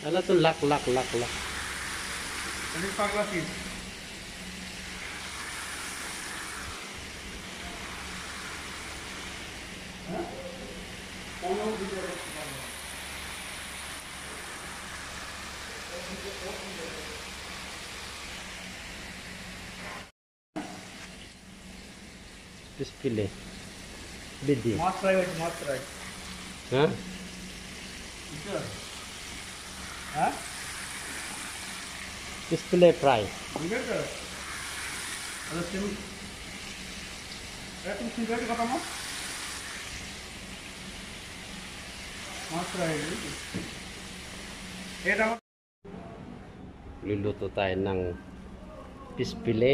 Ala tuh lak lak lak lak. Ini panglas sih. Display. Mas rai, mas rai. Hah? Itu. Sure. হ্যাঁ Pispile fry. বুঝলে তো আচ্ছা সিম এ তুমি সিগারেট কথা মাছ মাছ ফ্রাই এটা আমার Luluto tayo ng pispile.